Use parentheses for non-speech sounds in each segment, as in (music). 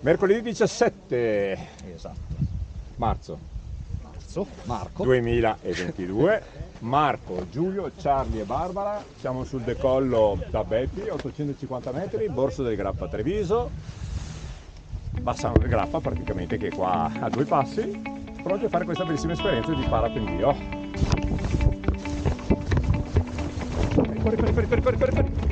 Mercoledì 17 Esatto. marzo Marzo, Marco. 2022. Marco, Giulio, Charlie e Barbara. Siamo sul decollo da Bepi, 850 metri, Borso del Grappa Treviso. Bassano del Grappa praticamente che è qua a due passi. Pronti a fare questa bellissima esperienza di parapendio. Corri, corri, corri, corri, corri, corri,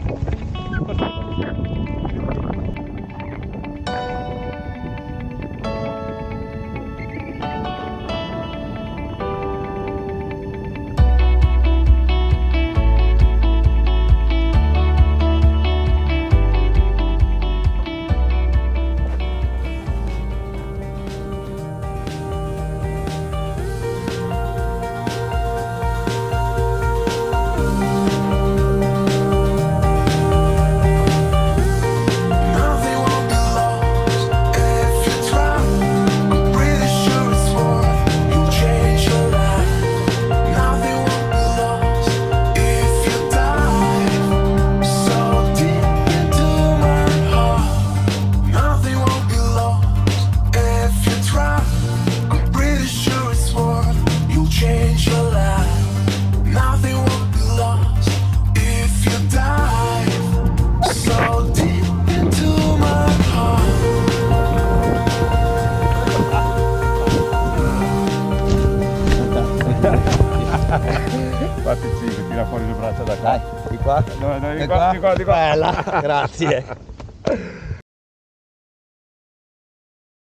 Fatti sì, tira fuori le braccia da qua. Dai, di qua. No, no, di Di qua, di qua, di qua. Bella, (laughs) grazie.